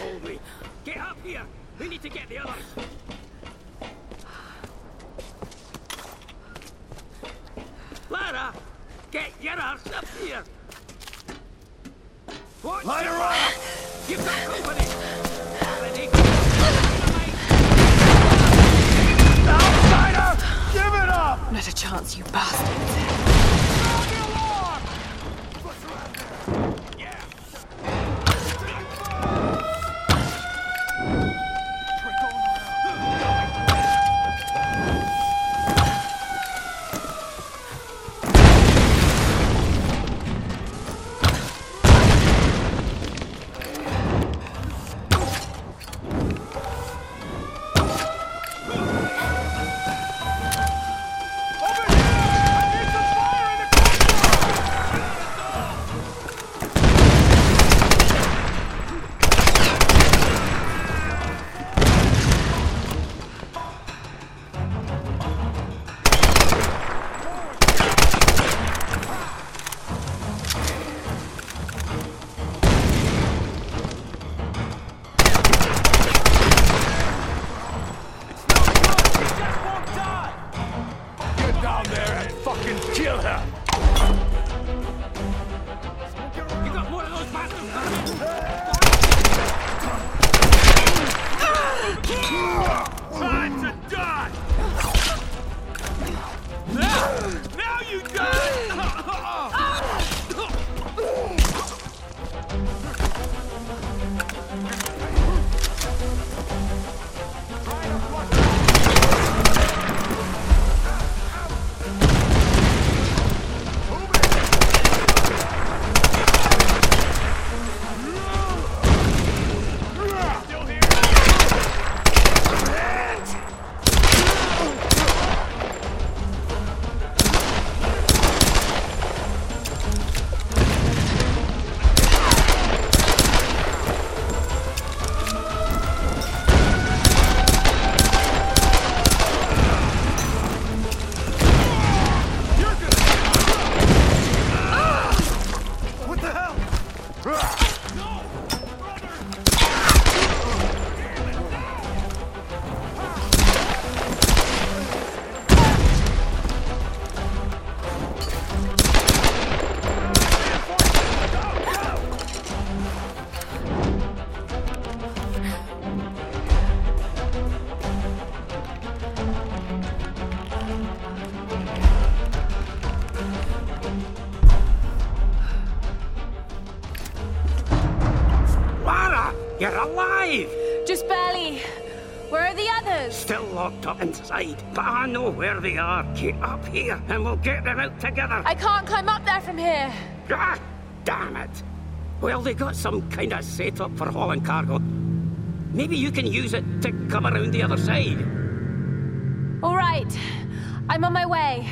hold me. Get up here! We need to get the others. Get up here and we'll get them out together. I can't climb up there from here. Ah, damn it. Well, they got some kind of setup for hauling cargo. Maybe you can use it to come around the other side. All right. I'm on my way.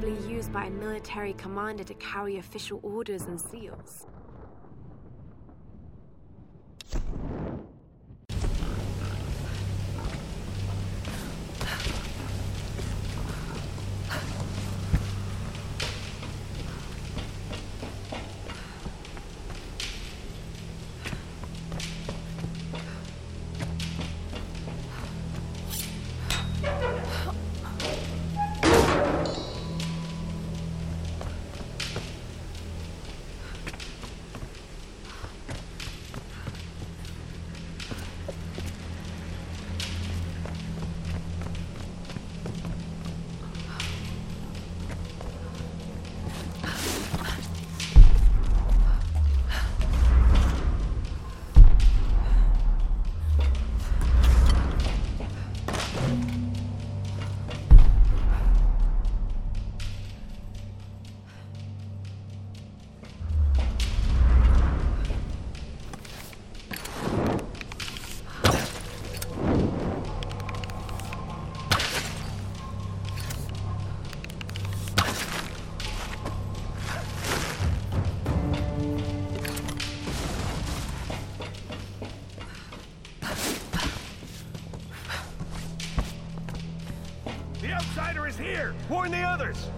Usually used by a military commander to carry official orders and seals. Others!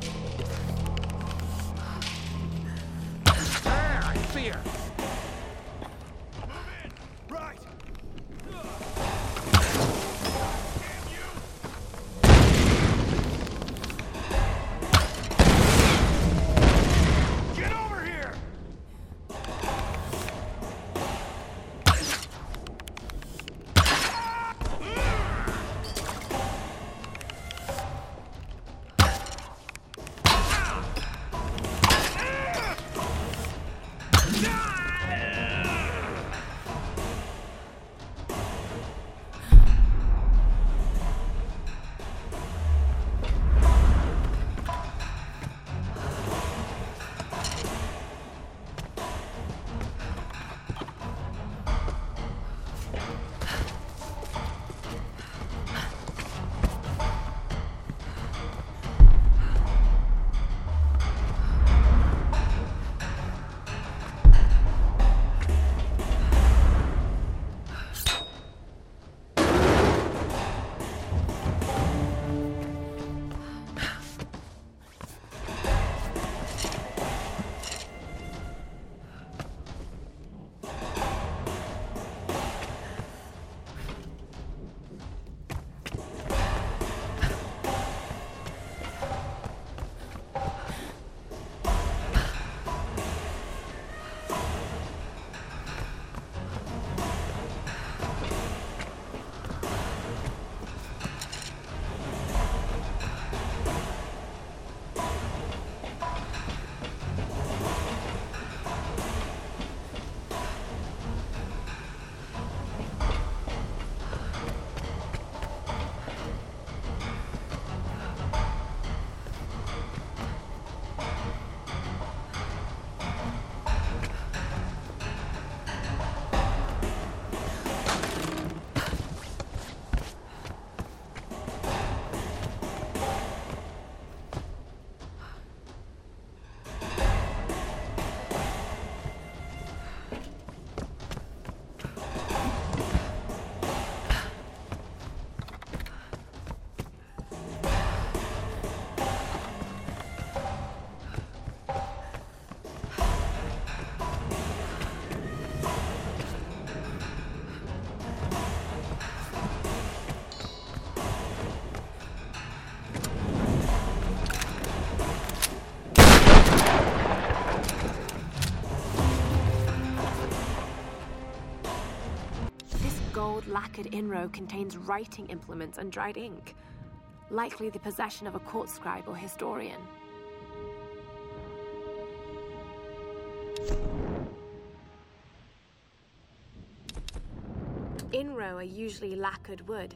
Lacquered inro contains writing implements and dried ink, likely the possession of a court scribe or historian. Inro are usually lacquered wood.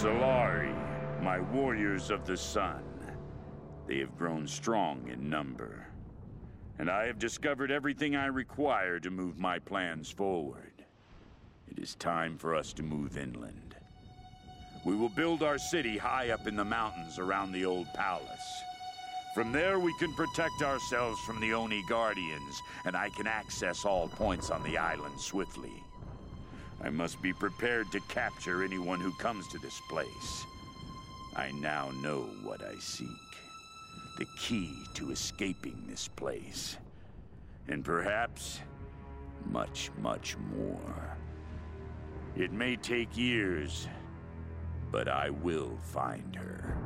Solarii, my warriors of the sun. They have grown strong in number. And I have discovered everything I require to move my plans forward. It is time for us to move inland. We will build our city high up in the mountains around the old palace. From there, we can protect ourselves from the Oni Guardians, and I can access all points on the island swiftly. I must be prepared to capture anyone who comes to this place. I now know what I seek. The key to escaping this place. And perhaps, much, much more. It may take years, but I will find her.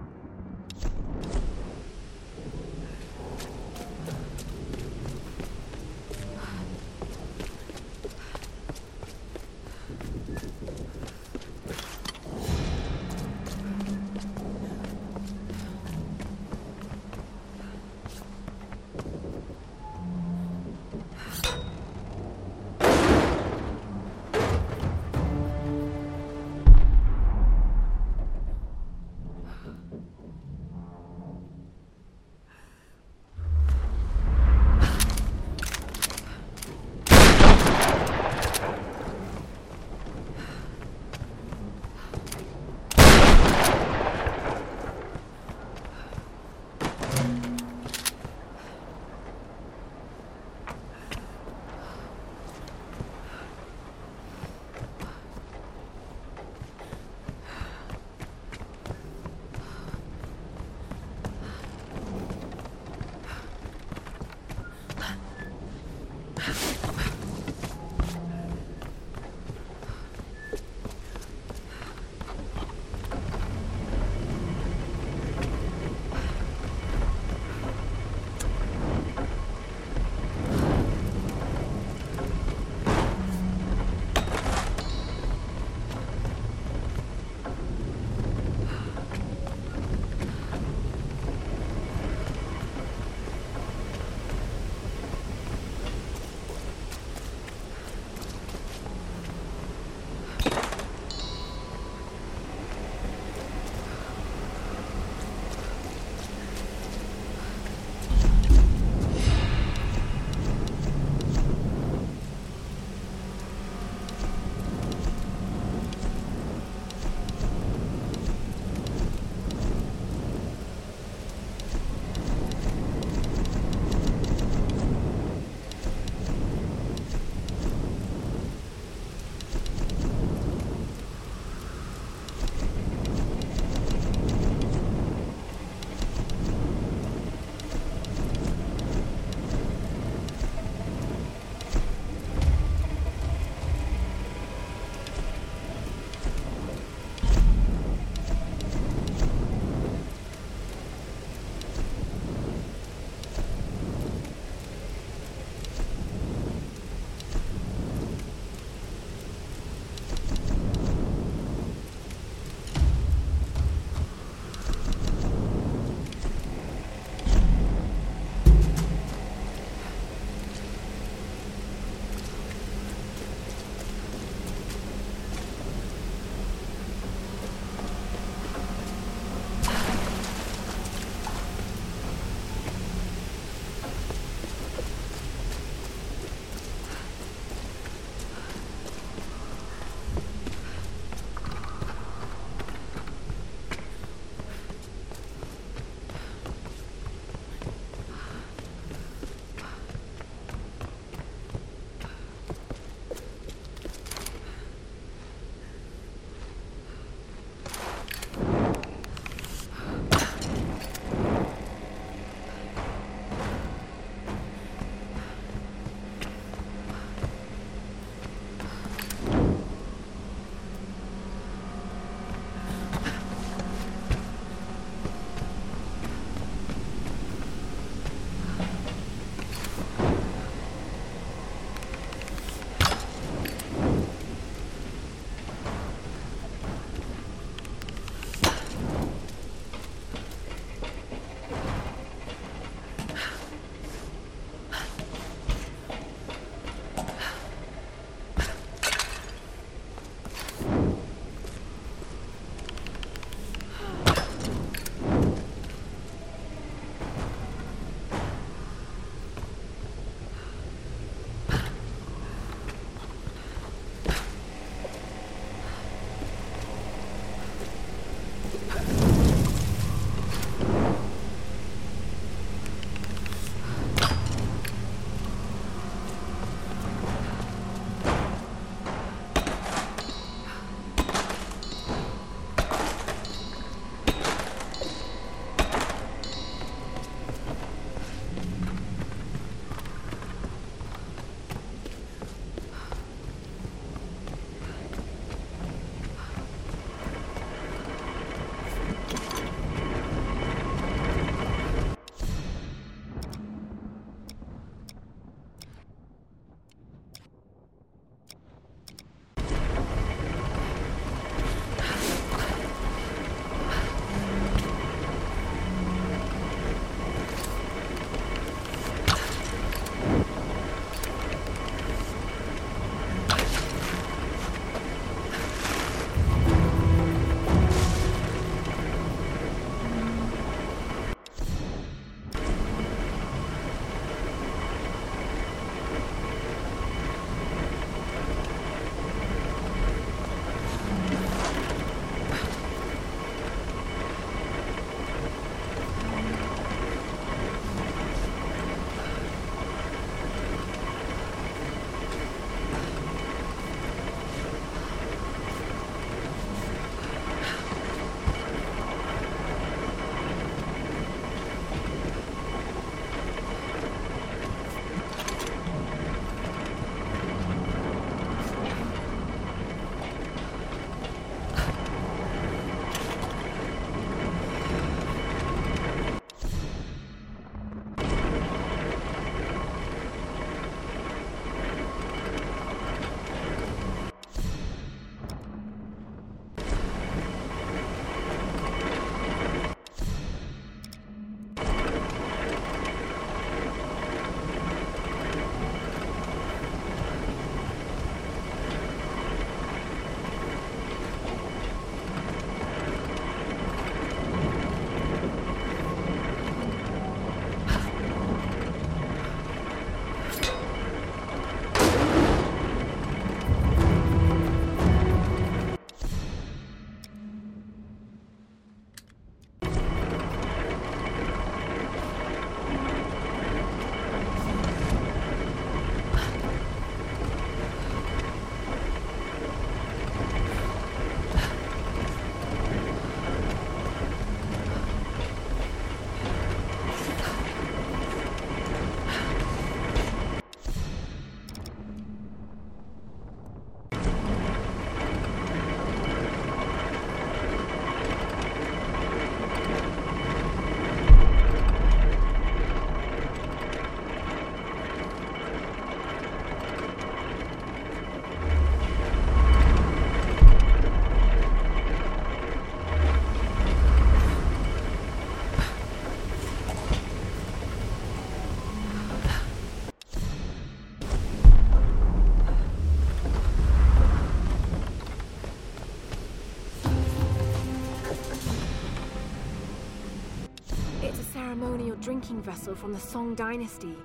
Drinking vessel from the Song Dynasty.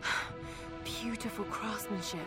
Beautiful craftsmanship.